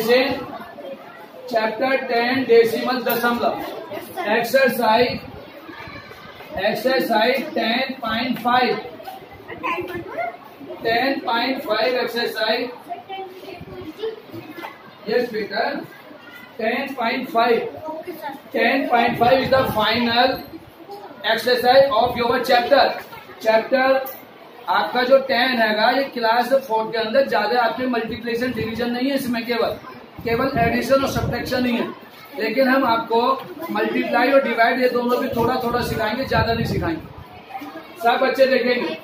Lesson chapter ten decimal दशमलव। Exercise exercise ten point five ten point five exercise yes बेटा। Ten point five ten point five is the final exercise of your chapter chapter आपका जो ten हैगा, ये class four के अंदर ज़्यादा आपके मल्टीप्लेशन डिवीज़न नहीं है इसमें केवल। केवल एडिशन और सब्ट्रैक्शन ही है। लेकिन हम आपको मल्टीप्लाई और डिवाइड ये दोनों भी थोड़ा थोड़ा सिखाएँगे, ज़्यादा नहीं सिखाएँगे। सब बच्चे देखेंगे।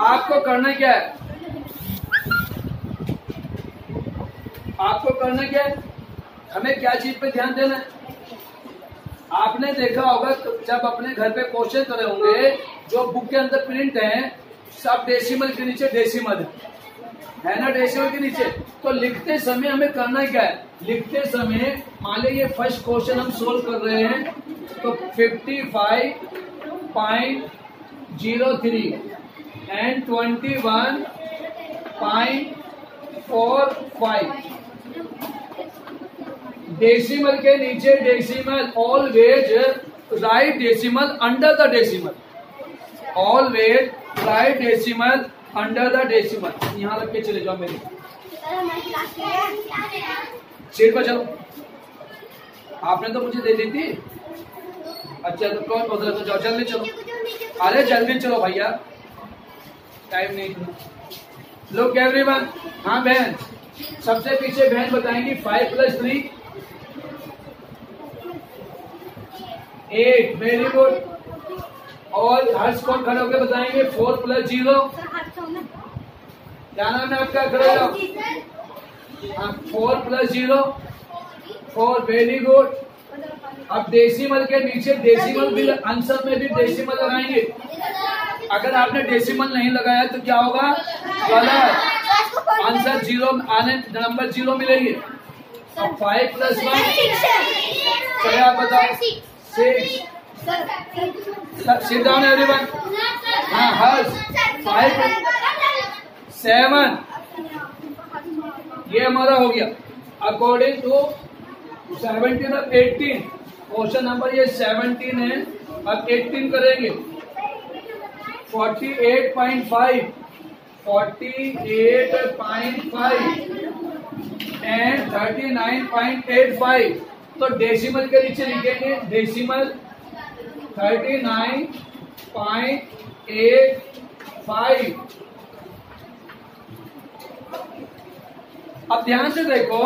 आपको करना क्या है? आपको करना क्या है? हमें क्या चीज़ पे ध्यान देना है? आपने देखा होगा तो जब अपने घर पे क्वेश्चन करे होंगे, जो बुक के अंदर प्रिंट है, सब डेसिमल के नीचे डेसिमल है। है ना डेसिमल के नीचे? तो लिखते समय हमें करना क्या है? लिखते समय, मान लीजिए ये फ़र्स्ट क्वेश्चन हम सोल्व कर रहे हैं तो fifty five point zero three and twenty one point four five decimal के नीचे decimal always right decimal under the decimal always right decimal under the decimal यहाँ रख के चले जाओ मेरे। सीट पर चलो। आपने तो मुझे दे दी थी। अच्छा तो कौन बोल रहा तो जाओ जल्दी चलो। अरे जल्दी चलो भैया। टाइम नहीं लुक एवरीवन हाँ बहन। सबसे पीछे बहन बताएँगी five plus three eight very good और हर्ष कौन खड़े होकर बताएँगे फोर प्लस ज़ीरो क्या नाम है आपका? खड़े हो four plus zero four very good अब डेसिमल के नीचे डेसिमल भी आंसर में भी डेसिमल लगाएँगे। अगर आपने डेसिमल नहीं लगाया तो क्या होगा? गलत। आंसर ज़ीरो आने नंबर ज़ीरो मिलेंगे। अब फाइव प्लस वन चलिए आप बताओ। सिक्स sit down हाँ हर्ष। Five seven. ये हमारा हो गया। अकॉर्डिंग टू सेवनटीन और एटीन क्वेश्चन नंबर ये सेवनटीन है। अब एटीन करेंगे। Forty eight point five forty eight point five and thirty nine point eight five तो डेसिमल के नीचे लिखेंगे। Decimal thirty nine point eight five अब ध्यान से देखो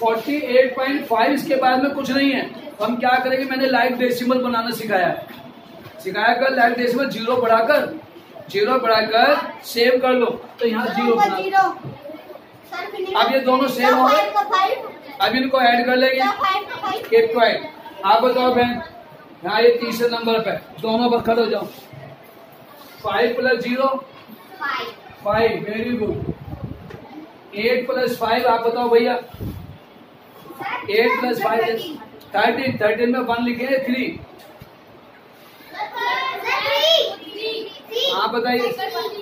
48.5 इसके बाद में कुछ नहीं है। हम क्या करेंगे मैंने लाइव डेसिमल बनाना सिखाया। सिखाया कर लाइव डेसिमल ज़ीरो बढ़ाकर ज़ीरो बढ़ाकर सेव कर लो। तो यहाँ ज़ीरो अब ये दोनों सेव हो गए। अब इनको ऐड कर लेंगे। केप को ऐड आप बताओ बहन यहाँ ये तीसरे नंबर पे। दोनों पर खड़े हो जाओ। Five plus zero five very good eight plus five, आप बताओ भैया। Eight plus five thirteen thirteen में वन लिखे थ्री आप बताइए।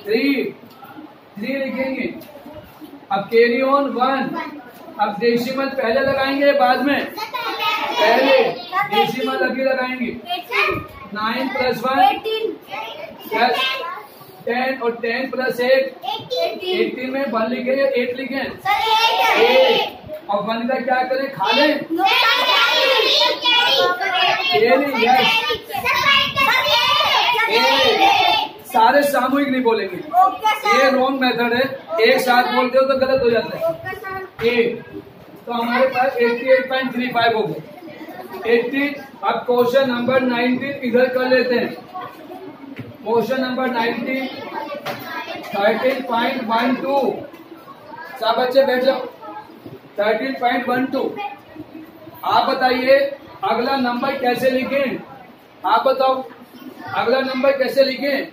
थ्री थ्री लिखेंगे। अब कैरी ऑन वन अब डेसिमल पहले लगाएँगे, बाद में? पहले। डेसिमल अभी लगाएँगे। Nine plus one plus ten और टेन प्लस एट एटीन में वन लिखे या एट लिखे एट और वन का क्या करें खा लें सारे सामूहिक नहीं बोलेंगे ये रॉन्ग मेथड है एक साथ बोलते हो तो गलत हो जाता है एक तो हमारे पास eighty eight point three five हो गए एट्टी अब क्वेश्चन नंबर नाइनटीन इधर कर लेते हैं question number nineteen thirteen point one two सब बच्चे बैठ जाओ। थर्टीन पॉइंट वन टू आप बताइए, अगला नंबर कैसे लिखें? आप बताओ, अगला नंबर कैसे लिखें?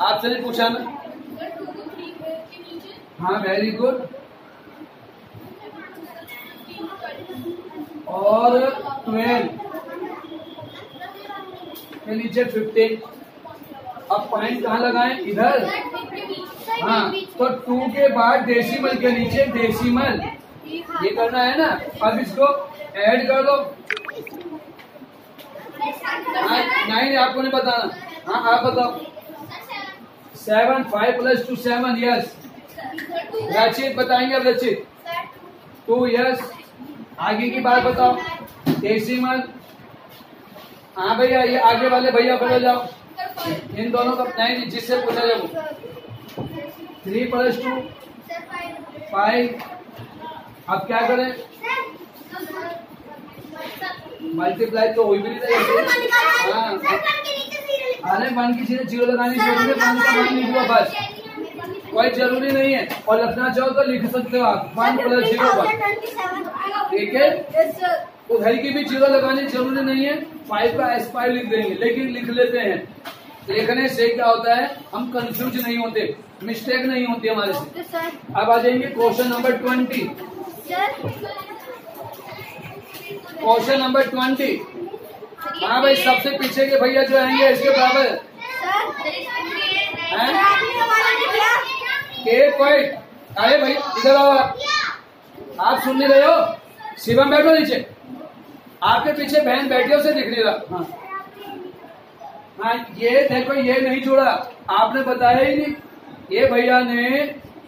आपसे नहीं पूछा ना। हाँ वेरी गुड और ट्वेल्व के नीचे फिफ्टीन अब पॉइंट कहाँ लगाएँ? इधर। हाँ तो टू के बाद डेसिमल के नीचे डेसिमल ये करना है ना? अब इसको ऐड कर दो। नाइन आपको नहीं बताना। हाँ आप बताओ। Seven five plus two seven yes Rachit बताएँगे अब रचित टू यस आगे की बात बताओ। डेसिमल हाँ भैया ये आगे वाले भैया खड़े जाओ। इन दोनों का नहीं जिससे पूछा जाओ थ्री प्लस टू फाइव अब क्या करें? मल्टीप्लाई तो हुई भी नहीं रही हाँ। अरे वन की चीज़ें ज़ीरो लगानी ज़रूरी है वन का वन लिख लो बस। कोई ज़रूरी नहीं है। और लिखना चाहो तो लिख सकते हो आप। वन प्लस ज़ीरो वन ठीक है? उधर की भी ज़ीरो लगानी ज़रूरी नहीं है फाइव का एस फाइव लिख देंगे लेकिन लिख लेते हैं। लिखने से क्या होता है हम कंफ्यूज नहीं होते मिस्टेक नहीं होती हमारे से। अब आ जाएँगे question number twenty question number twenty हाँ भाई सबसे पीछे के भैया जो आएँगे इसके बराबर। के कोई अरे भाई इधर आओ आप। आप सुन नहीं रहे हो? शिवम बैठो नीचे। आपके पीछे बहन बैठी है उसे दिख नहीं रहा हाँ। हाँ ये देखो ये नहीं जुड़ा। आपने बताया ही नहीं। ये भैया ने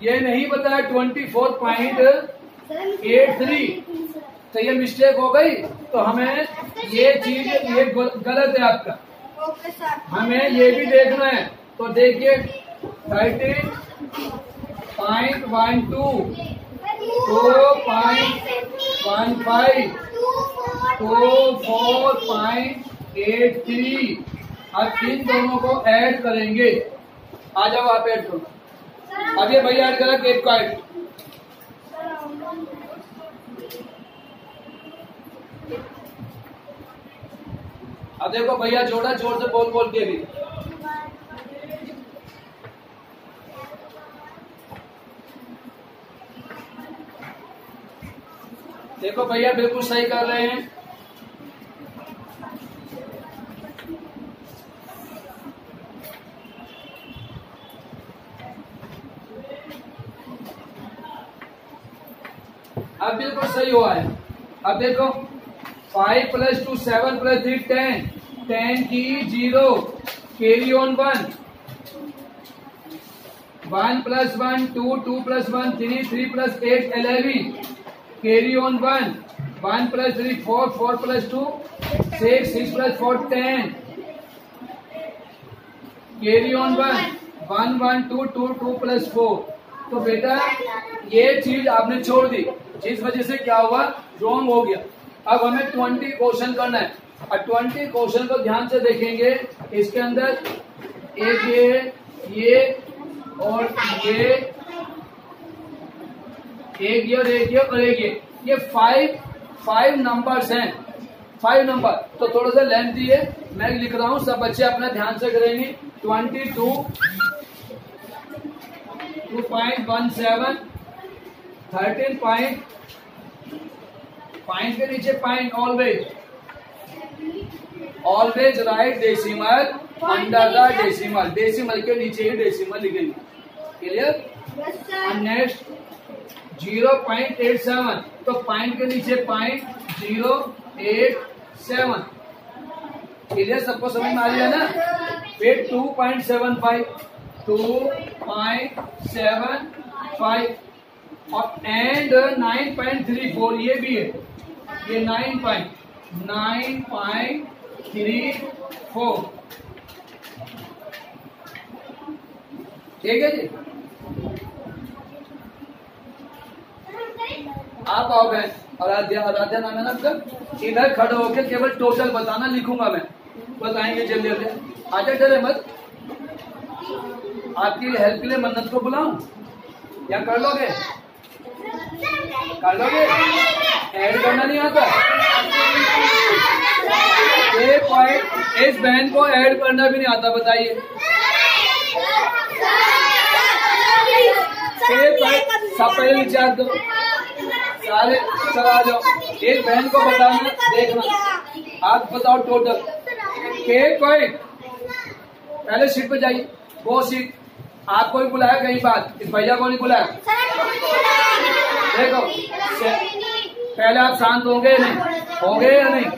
ये नहीं बताया twenty four point eight three तो ये मिस्टेक हो गई। तो हमें ये चीज़ ये गलत है आपका। हमें ये भी देखना है। तो देखिए thirty point one two two point one five two four point eight three. अब इन दोनों को ऐड करेंगे। आ जाओ आप ऐड करो अब ये भैया ऐड करा केक को ऐड अब देखो भैया जोड़ा ज़ोर से बोल बोल के भी। देखो भैया बिल्कुल सही कर रहे हैं। अब बिल्कुल सही हुआ है। अब देखो five plus two seven plus three ten ten की zero carry on one one plus one two two plus one three three plus eight eleven carry on one one plus three four four plus two six six plus four ten carry on one one one two two two plus four तो बेटा, ये चीज़ आपने छोड़ दी। जिस वजह से क्या हुआ? रॉन्ग हो गया। अब हमें ट्वेंटी क्वेश्चन करना है। और ट्वेंटी क्वेश्चन को ध्यान से देखेंगे। इसके अंदर एक ये ये और ये, एक ये और एक ये और एक ये। ये फाइव फाइव नंबर्स हैं। फाइव नंबर तो थोड़ा सा लेंथी है मैं लिख रहा हूँ। सब बच्चे अपना ध्यान से करेंगे। Twenty two two point one seven thirteen point point के नीचे point always always right decimal under the decimal decimal के नीचे ही डेसिमल लिखेंगे। Clear next zero point eight seven तो पॉइंट के नीचे point zero eight seven clear सबको समझ में आ गया ना? फिर two point seven five two point seven five और and nine point three four ये भी है। ये nine point nine point three four ठीक है जी? आप आओ आराध्या आराध्या नाम है ना आपका? इधर खड़े होकर केवल टोटल बताना लिखूँगा मैं। बताएँगे जल्दी जल्दी। आजा डरे मत। आपकी हेल्प के लिए मन्नत को बुलाऊं? या कर लोगे? कर ऐड करना नहीं आता? पॉइंट इस बहन को ऐड करना भी नहीं आता, बताइए। सब पहले विचार दो। सारे चला जाओ। एक बहन को बताना, देखना। आप बताओ टोटल के पॉइंट पहले सीट पे जाइए। वो सीट आपको भी बुलाया कहीं बात। इस भैया को नहीं बुलाया। देखो पहले आप शांत होंगे या नहीं? होंगे या नहीं?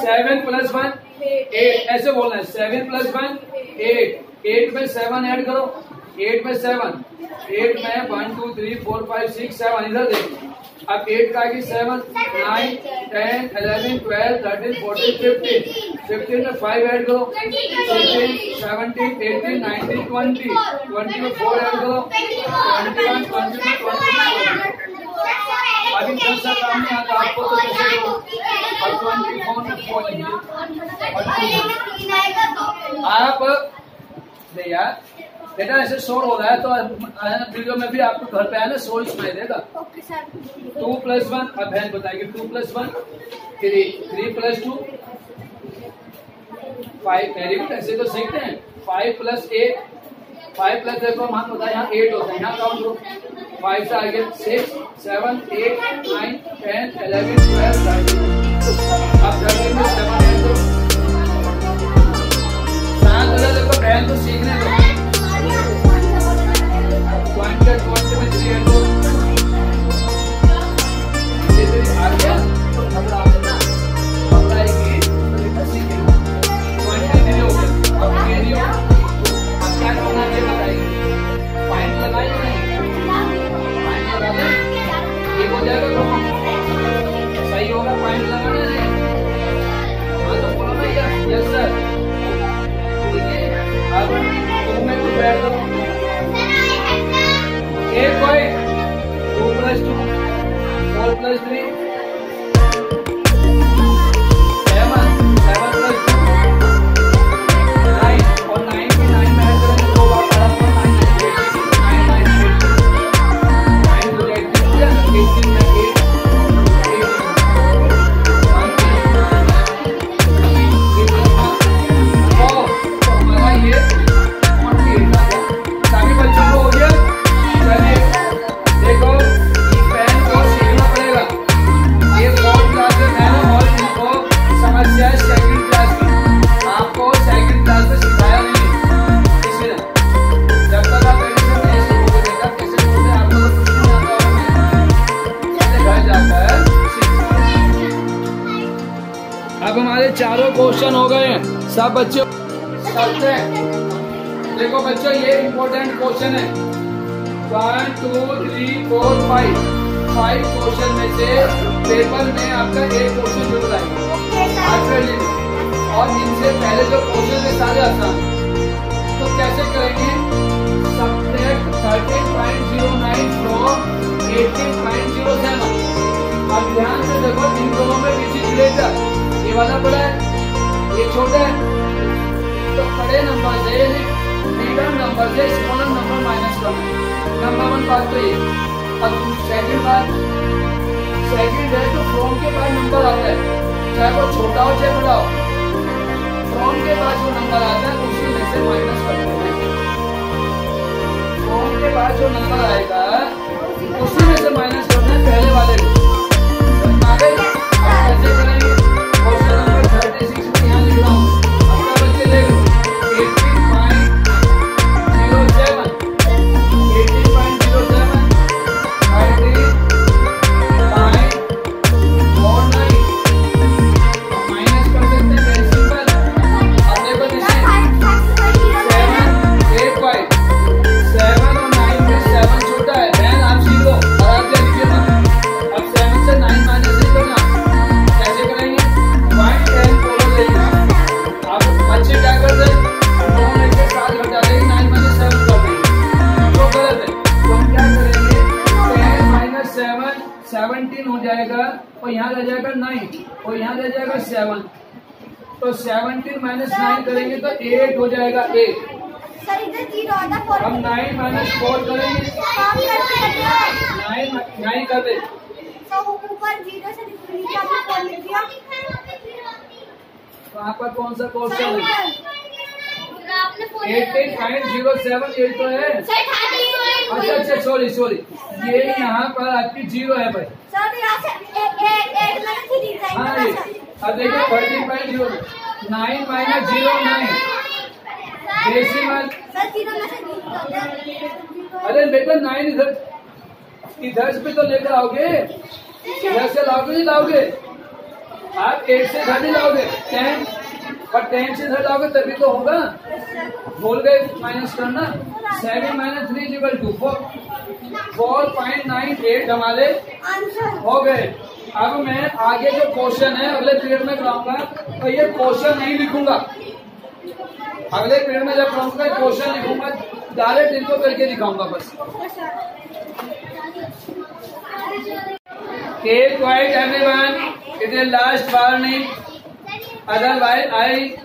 सेवन प्लस वन एट ऐसे बोलना है। Seven plus one eight eight में सेवन ऐड करो। एट में सेवन एट में one two three four five six seven इधर देखो। अब एट का की seven nine ten eleven twelve thirteen fourteen fifteen fifteen में फाइव ऐड करो। Sixteen seventeen eighteen nineteen twenty twenty में फोर ऐड करो। Twenty one twenty two twenty अभी दस का काम नहीं आता आपको तो कैसे और ट्वेंटी फोर में फोर आप भैया बेटा ऐसे शोर हो रहा है तो वीडियो में भी आपको घर पे आया ना शोर सुनाई देगा। टू प्लस वन, अब बहन बताएगी, two plus one, three three plus two, five very good ऐसे तो सीखते हैं। Five plus eight five plus देखो, हम बता यहाँ एट होता है, यहाँ काउंट फाइव से आगे six seven eight nine ten eleven twelve आप सेवन एट दो देखो बहन तो सीखने दो। में थ्री एंड आ गया। गए हैं। सब बच्चे सबसे देखो बच्चों, ये इम्पोर्टेंट क्वेश्चन है। One two three four five five question में से पेपर में आपका एक क्वेश्चन और इनसे पहले जो क्वेश्चन है, सारे आसान तो कैसे करेंगे? Thirteen point zero nine eighteen point zero seven अब ध्यान से देखो, इन दोनों में ये वाला बड़ा है? ये छोटा है। तो बड़े नंबर से मीडियम नंबर से स्मॉलर नंबर माइनस करना नंबर वन बात तो ये। अब सेकंड बात। सेकंड है तो फ्रॉम के बाद नंबर आता है। चाहे वो छोटा हो, चाहे बड़ा हो। फ्रॉम के बाद जो नंबर आता है, उसी में से माइनस करते हैं फ्रॉम के बाद जो नंबर आएगा, उसी में से माइनस करना है पहले वाले को तो आपका कौन सा क्वेश्चन है? Eighteen point zero seven eight तो है। अच्छा अच्छा सॉरी सॉरी ये यहाँ पर आपकी ज़ीरो है भाई। हाँ जी। अब देखिए thirteen point zero nine minus zero nine decimal अरे बेटा नाइन इधर। इधर से तो लेकर आओगे। इधर से लाओगे नहीं लाओगे। आप एट से नहीं लाओगे टेन और टेन से इधर लाओगे तभी तो होगा। बोल गए माइनस करना seven minus three equal to four four point nine eight हमारे हो गए। अब मैं आगे जो क्वेश्चन है अगले पीरियड में कराऊँगा तो ये क्वेश्चन नहीं लिखूँगा। अगले पीरियड में जब कराऊँगा क्वेश्चन लिखूँगा। डायरेक्ट इनको करके दिखाऊँगा बस। Keep quiet, everyone. It is last warning. Otherwise, I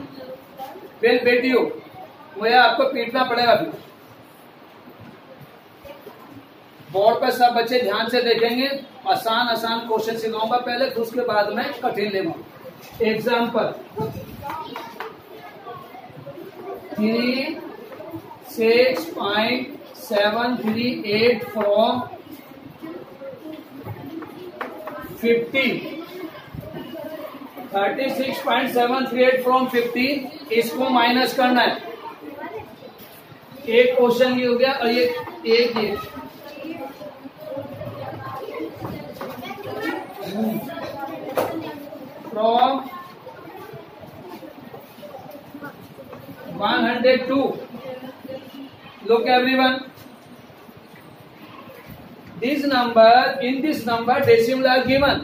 will beat you. मुझे आपको पीटना पड़ेगा फिर बोर्ड पर सब बच्चे ध्यान से देखेंगे आसान आसान क्वेश्चन सिखाऊँगा पहले फिर उसके बाद में कठिन लेगा example three six point seven three eight from fifty thirty six point seven three eight from fifty इसको माइनस करना है. एक क्वेश्चन ये हो गया और ये एक ये. From one hundred two look, everyone. This number, in this number decimal are given.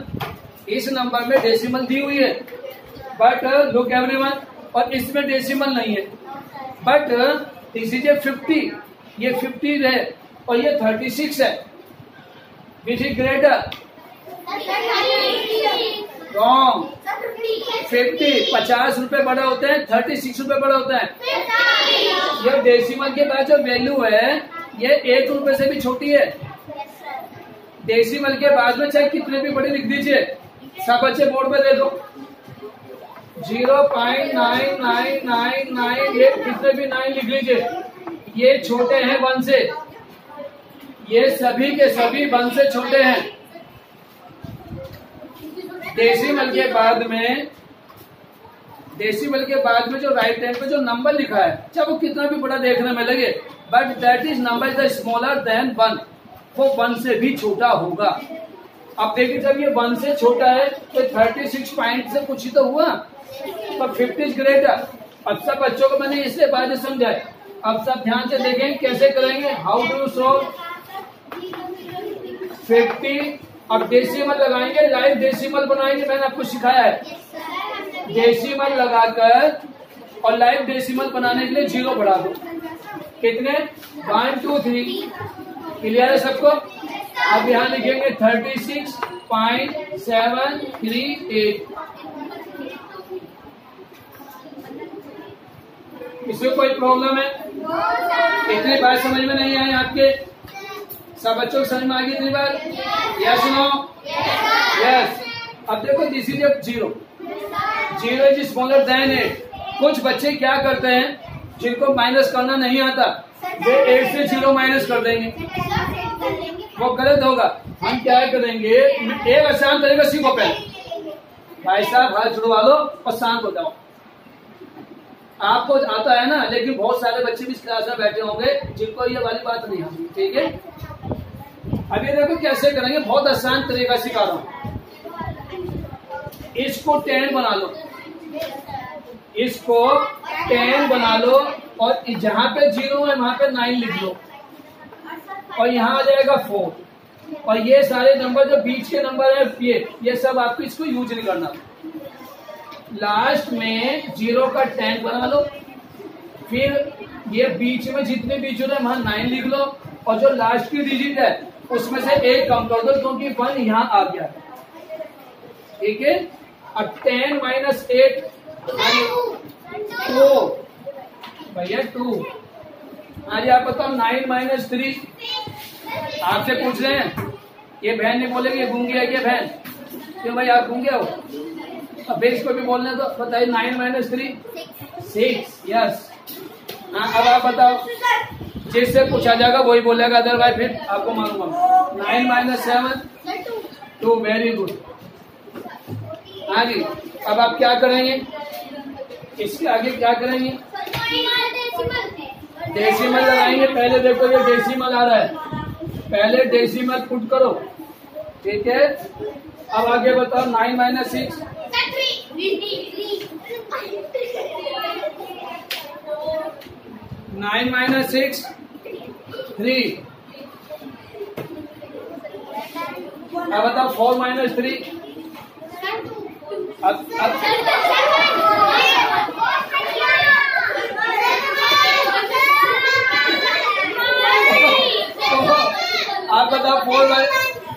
इस नंबर में डेसिमल दी हुई है। बट लुक एवरीवन और इसमें डेसिमल नहीं है। But this is a fifty ये फिफ्टी है और ये थर्टी सिक्स है। Which is greater wrong fifty पचास रुपए बड़ा होता है थर्टी सिक्स रुपए बड़ा होता है। ये डेसिमल के बाद जो वैल्यू है, ये एक रुपए से भी छोटी है। डेसिमल के बाद में चाहे कितने भी बड़े लिख दीजिए। सब बच्चे बोर्ड पे दे दो zero point nine nine nine nine ये कितने भी नाइन लिख लीजिए। ये छोटे हैं वन से। ये सभी के सभी वन से छोटे हैं। डेसिमल के बाद में डेसिमल के बाद में जो राइट हैंड पे जो नंबर लिखा है चाहे वो कितना भी बड़ा देखने में लगे but that is number is the smaller than one वो वन से भी छोटा होगा। अब देखिए, जब ये वन से छोटा है तो थर्टी सिक्स पॉइंट से कुछ ही तो हुआ। तो फिफ्टी ग्रेटर अब सब बच्चों को मैंने इसलिए बात समझाए अब सब ध्यान से देखें, कैसे करेंगे? हाउ टू सोल्व फिफ्टी अब डेसिमल लगाएँगे लाइव डेसिमल बनाएँगे, मैंने आपको सिखाया है। डेसिमल लगाकर और लाइव डेसिमल बनाने के लिए ज़ीरो बढ़ा दो। कितने? वन टू थ्री क्लियर है सबको? अब यहाँ लिखेंगे thirty six point seven three eight इसमें कोई प्रॉब्लम है? इतनी बात समझ में नहीं आई आपके? सब बच्चों को समझ में आ गई इतनी बार यस नो यस अब देखो this is zero zero is smaller than eight कुछ बच्चे क्या करते हैं? जिनको माइनस करना नहीं आता। वे एट से ज़ीरो माइनस कर देंगे। वो गलत होगा। हम क्या करेंगे? एक आसान तरीका सीखो पहले। भाई साहब हाथ छुड़वा लो और शांत हो जाओ। आपको आता है ना लेकिन बहुत सारे बच्चे भी इस क्लास में बैठे होंगे जिनको ये वाली बात नहीं आती ठीक है? अभी देखो कैसे करेंगे बहुत आसान तरीका सिखा रहा हूँ। इसको टेन बना लो। इसको टेन बना लो और जहाँ पे ज़ीरो है, वहाँ पे नाइन लिख लो। और यहाँ आ जाएगा फोर और ये सारे नंबर जो बीच के नंबर है, ये ये सब आपको इसको यूज़ नहीं करना। लास्ट में ज़ीरो का टेन बना लो। फिर ये बीच में जितने बीच हो, वहाँ नाइन लिख लो। और जो लास्ट की डिजिट है, उसमें से एक कम कर दो, क्योंकि वन यहाँ आ गया। ठीक है? अब टेन माइनस एट टू। भैया, टू। आज आप बताओ, नाइन माइनस थ्री। आपसे पूछ रहे हैं, ये बहन नहीं बोलेगी गूँगी है क्या बहन? क्यों भाई आप गूँगे हो? अब बेस को भी बोलने तो बताइए, nine minus three? Six. Yes. हाँ अब आप बताओ, जिससे पूछा जाएगा, वही बोलेगा अदरवाइज़ फिर आपको मालूम nine minus seven? Two. Very good हाँ जी, अब आप क्या करेंगे? इसके आगे क्या करेंगे? डेसिमल लगाएँगे। पहले देखो ये डेसिमल आ रहा है। पहले डेसिमल पुट करो। ठीक है? अब आगे बताओ nine minus six nine minus six three अब बताओ फोर माइनस थ्री अब अब। आप बताओ फोर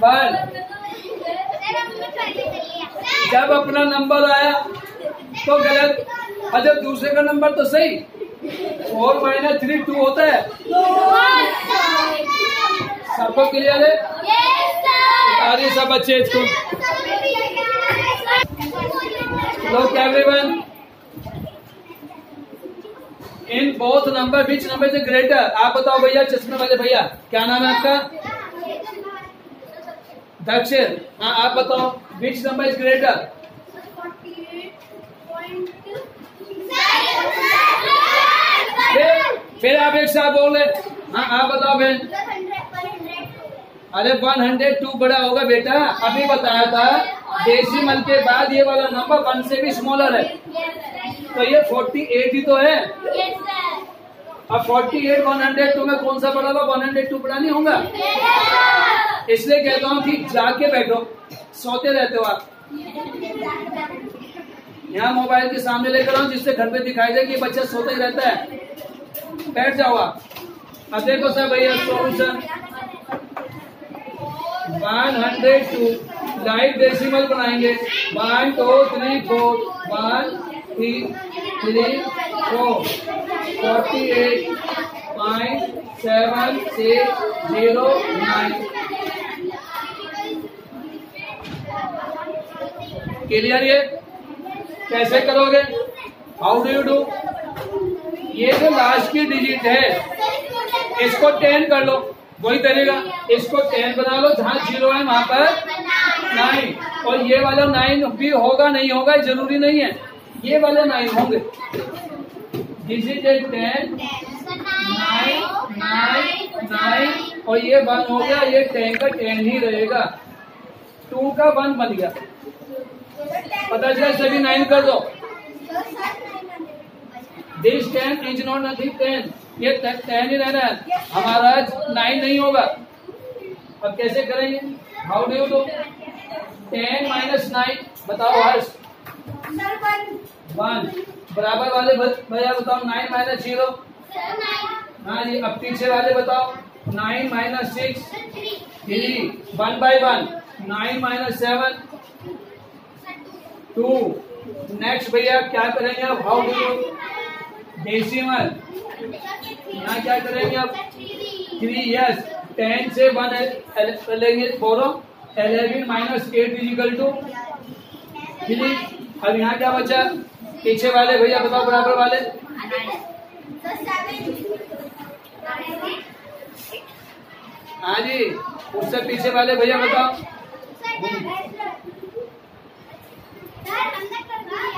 वन जब अपना नंबर आया तो गलत। अच्छा दूसरे का नंबर तो सही। फोर माइनस थ्री टू होता है। सबको क्लियर है? अरे सब बच्चे इसको। लोग everyone in both number which number से ग्रेटर आप बताओ भैया, चश्मे वाले भैया। क्या नाम है आपका? दक्षिण। हाँ आप बताओ विच नंबर इज़ ग्रेटर फिर आप एक साथ बोल रहे हाँ। आप बताओ बहन अरे वन हंड्रेड टू बड़ा होगा बेटा। अभी बताया था डेसिमल के बाद ये वाला नंबर वन से भी स्मॉलर है। तो ये फोर्टी एट ही तो है। अब forty eight one hundred two में कौन सा बड़ा होगा वन हंड्रेड टू बड़ा नहीं होगा? इसलिए कहता हूँ कि जाके बैठो, सोते रहते हो आप। यहाँ मोबाइल के सामने लेकर आओ, जिससे घर पे दिखाई दे कि बच्चा सोता ही रहता है। बैठ जाओ आप। अब देखो सर भैया solution one hundred two light decimal बनाएँगे. One two three four one three three four forty eight five seven six zero nine clear ये? कैसे करोगे? हाउ डू यू डू ये जो लास्ट की डिजिट है, इसको टेन कर लो. वही करेगा। इसको टेन बना लो, जहाँ ज़ीरो है वहाँ पर नाइन और ये वाला नाइन भी होगा, नहीं होगा ज़रूरी नहीं है। ये वाले नाइन होंगे। This is a ten nine nine nine और ये वन हो गया, ये टेन का टेन ही रहेगा। टू का वन बन गया। पता चला सभी नाइन कर दो। This ten is not nothing ten ये टेन ही रहना है। हमारा नाइन नहीं होगा। अब कैसे करेंगे? How do you do ten minus nine बताओ हर्ष वन बराबर वाले भैया बताओ नाइन माइनस ज़ीरो हाँ जी, अब पीछे वाले बताओ। Nine minus six three one by one nine minus seven two next भैया क्या करेंगे अब हाउ डू यू डेसिमल यहाँ क्या करेंगे अब थ्री यस टेन से वन लेंगे बोलो eleven minus eight equal to three अब यहाँ क्या बचा पीछे वाले भैया बताओ बराबर वाले हाँ जी उससे पीछे वाले भैया बताओ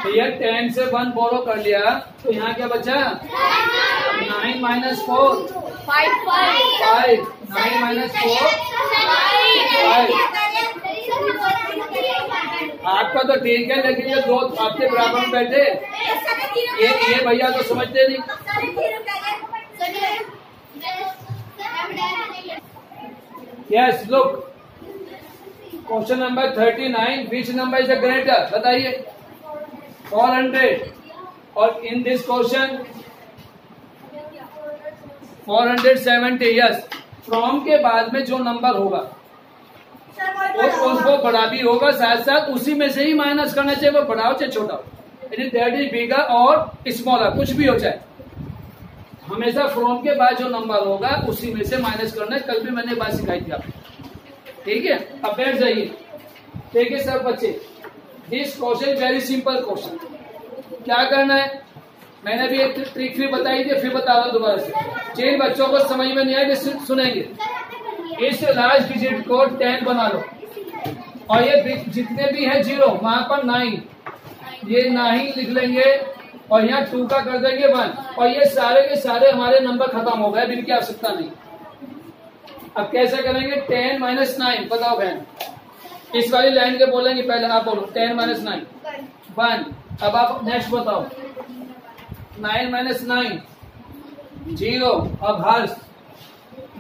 भैया टेन से वन बोरो कर लिया। तो यहाँ क्या बचा? Nine minus four five nine minus four five आपका तो ठीक है लेकिन ये दो आपके बराबर में बैठे। ये ये भैया तो समझते नहीं। Yes look question number thirty nine which number is the greater बताइए। फोर हंड्रेड और in this question four hundred seventy yes from के बाद में जो नंबर होगा उसको बड़ा भी होगा, साथ साथ उसी में से ही माइनस करना चाहिए, वो बड़ा हो चाहे छोटा हो। यानी दैट इज़ बिगर और स्मॉलर कुछ भी हो जाए। हमेशा फ्रॉम के बाद जो नंबर होगा, उसी में से माइनस करना है। कल भी मैंने बात सिखाई थी आपको। ठीक है? अब बैठ जाइए। देखिए सर, बच्चे। This question very simple question क्या करना है? मैंने भी एक ट्रिक फिर बताई थी, फिर बता रहा दोबारा से। जिन बच्चों को समझ में नहीं आए सुनेंगे। इस लास्ट डिजिट को टेन बना लो। और ये जितने भी है ज़ीरो वहाँ पर नाइन ये नाइन लिख लेंगे, और यहाँ टू का कर देंगे वन और ये सारे के सारे हमारे नंबर खत्म हो गए इनकी आवश्यकता नहीं। अब कैसे करेंगे? टेन माइनस नाइन बताओ बहन। इस वाली लाइन के बोलेंगे पहले आप बोलो टेन माइनस नाइन वन अब आप नेक्स्ट बताओ। नाइन माइनस नाइन ज़ीरो अब हर्ष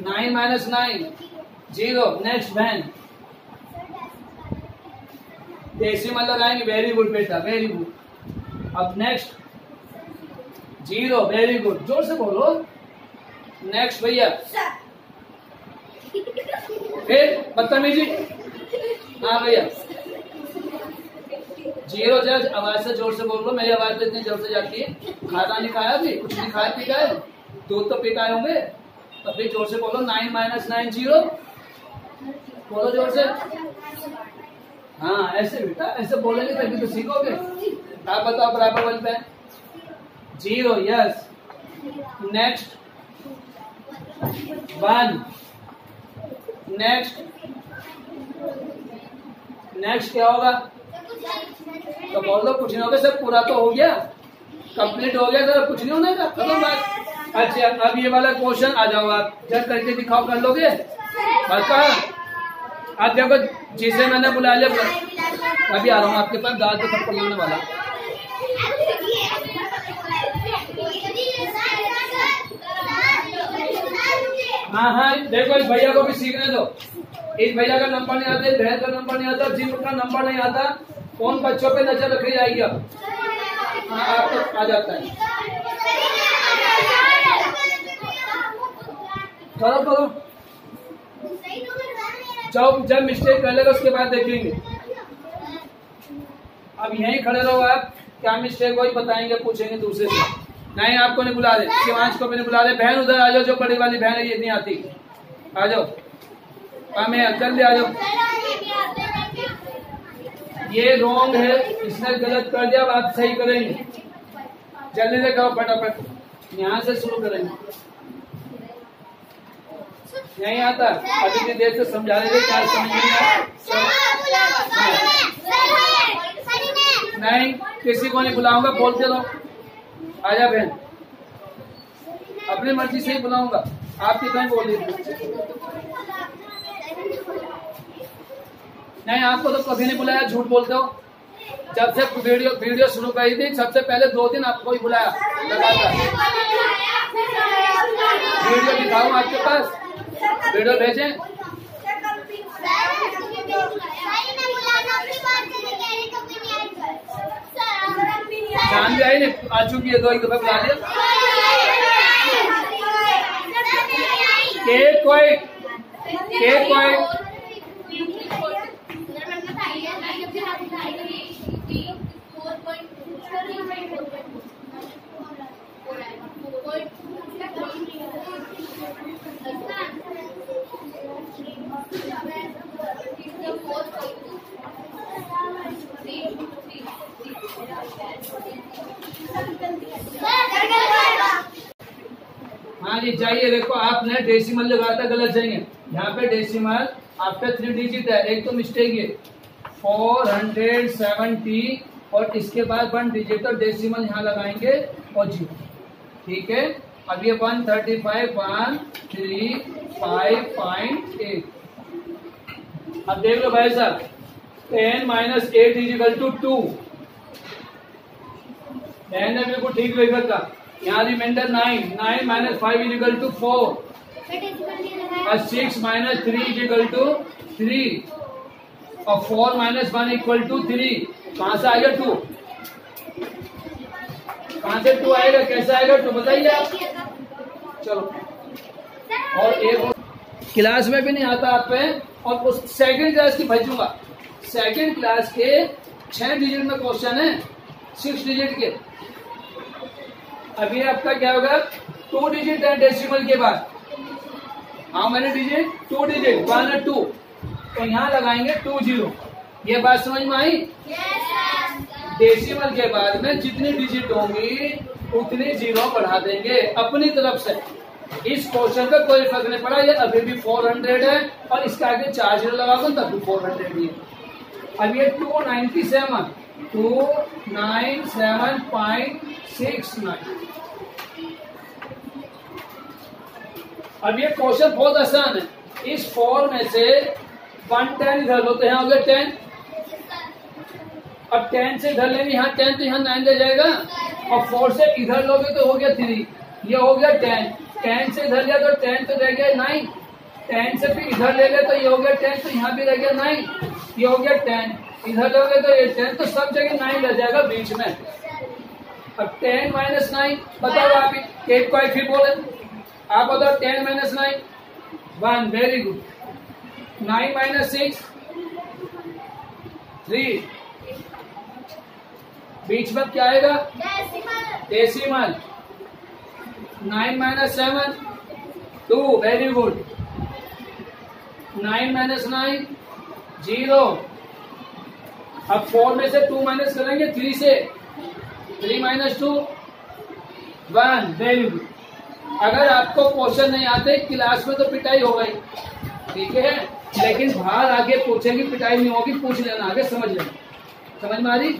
nine minus nine zero next बहन डेसिमल लगाएँगे वेरी गुड बेटा वेरी गुड अब नेक्स्ट ज़ीरो वेरी गुड ज़ोर से बोलो। नेक्स्ट भैया। फिर बदतमीजी। हाँ भैया। ज़ीरो जज, आवाज़ से ज़ोर से बोल लो मेरी आवाज़ तो इतनी ज़ोर से जाती है। खाना नहीं खाया भी कुछ नहीं खाया, पी है दूध तो पी पाए होंगे। फिर ज़ोर से बोलो नाइन माइनस नाइन ज़ीरो। बोलो ज़ोर से। हाँ ऐसे बेटा, ऐसे बोलेंगे तभी तो सीखोगे। आप बताओ, बराबर बोलते हैं zero yes next one next next क्या होगा? तो बोल दो कुछ नहीं होगा सर पूरा तो हो गया। कंप्लीट हो गया सर कुछ नहीं होने का? खत्म बात। अच्छा अब ये वाला क्वेश्चन आ जाओ आप। जब करके दिखाओ कर लोगे? बता अब देखो जिसे मैंने बुला लिया। अभी आ रहा हूँ आपके पास दाल तो थप्पड़ होने वाला। हाँ हाँ देखो इस भैया को भी सीखने दो। इस भैया का नंबर नहीं आता बहन का नंबर नहीं आता जिनका नंबर नहीं आता कौन बच्चों पे नज़र रखी जाएगी अब आपको आ जाता है। करो करो। जब जब मिस्टेक कर लेगा, उसके बाद देखेंगे। अब यहीं खड़े रहो आप, क्या मिस्टेक हुई बताएँगे, पूछेंगे दूसरे से। नहीं, आपको नहीं बुला रहे। शिवांश को भी नहीं बुला रहे। बहन उधर आ जाओ, जो बड़ी वाली बहन है, ये नहीं आती। आ जाओ। मैं जल्दी आ जाओ ये रॉन्ग है, इसने गलत कर दिया आप सही करेंगे। जल्दी से कहो फटाफट। यहाँ से शुरू करेंगे। नहीं आता? अभी देर से समझा रहे क्या समझ नहीं किसी को नहीं बुलाऊँगा बोलते रहो आजा बहन। अपनी मर्ज़ी से ही बुलाऊँगा। आप कितना बोल नहीं आपको तो कभी नहीं बुलाया झूठ बोलते हो जब से वीडियो वीडियो शुरू करी थी सबसे पहले दो दिन आपको ही बुलाया वीडियो दिखाऊँ आपके पास वीडियो भेजे जान भी आई नहीं आ चुकी है दो एक दफ़ा बुला लिया केक कोई केक कोई हाँ जी, जाइए, देखो, आपने डेसिमल लगाया था, गलत जाएँगे। यहाँ पे डेसिमल आपका थ्री डिजिट है, एक तो मिस्टेक है फोर हंड्रेड सेवेंटी और इसके बाद वन डिजिट और डेसिमल यहाँ लगाएँगे, और जी। ठीक है? अब ये one thirty five one three five point eight अब देख लो भाई साहब ten minus eight equal to two मैंने बिल्कुल ठीक लिखा था यहाँ remainder nine nine minus five equal to four और six minus three equal to three और four minus one equal to three कहाँ से आएगा टू कहाँ से टू आएगा? कैसे आएगा? टू बताइए आप। चलो। और एक क्लास में भी नहीं आता आप पे। और उस सेकंड क्लास की भेजूँगा। सेकंड क्लास के छह डिजिट में क्वेश्चन है। सिक्स डिजिट के। अभी आपका क्या होगा? टू डिजिट है डेसिमल के बाद। हाँ मैंने digit two digit one two तो यहाँ लगाएँगे टू ज़ीरो ये बात समझ में आई? डेसिमल के बाद में जितनी डिजिट होंगी उतनी ज़ीरो बढ़ा देंगे अपनी तरफ़ से। इस क्वेश्चन का कोई फ़र्क नहीं पड़ा। ये अभी भी 400 है और इसका आगे चार्ज लगाओगे तो तब भी 400 ही है। अब ये 297 297.69 अब ये क्वेश्चन बहुत आसान है। इस फोर में से वन टेन इधर तो यहाँ हो गया टेन अब टेन से इधर लेंगे, यहाँ टेन तो यहाँ नाइन रह जाएगा। और फोर से इधर लोगे तो हो गया थ्री ये हो गया टेन टेन से इधर लिया तो टेन तो रह गया नाइन टेन से फिर इधर ले गए तो ये हो गया टेन तो यहाँ भी रह गया नाइन ये हो गया टेन इधर लोगे तो ये टेन तो सब जगह नाइन रह जाएगा बीच में। अब टेन माइनस नाइन बताओ आप, एक बोले। आप बताओ ten minus nine one very good nine minus six three बीच में क्या आएगा? Decimal nine minus seven two very good nine minus nine zero अब फोर में से टू माइनस करेंगे थ्री से. Three minus two one very good अगर आपको क्वेश्चन नहीं आते, क्लास में तो पिटाई हो गई। ठीक है? लेकिन बाहर आगे पूछेगी, पिटाई नहीं होगी, पूछ लेना, आगे समझ लेना। समझ में आ रही?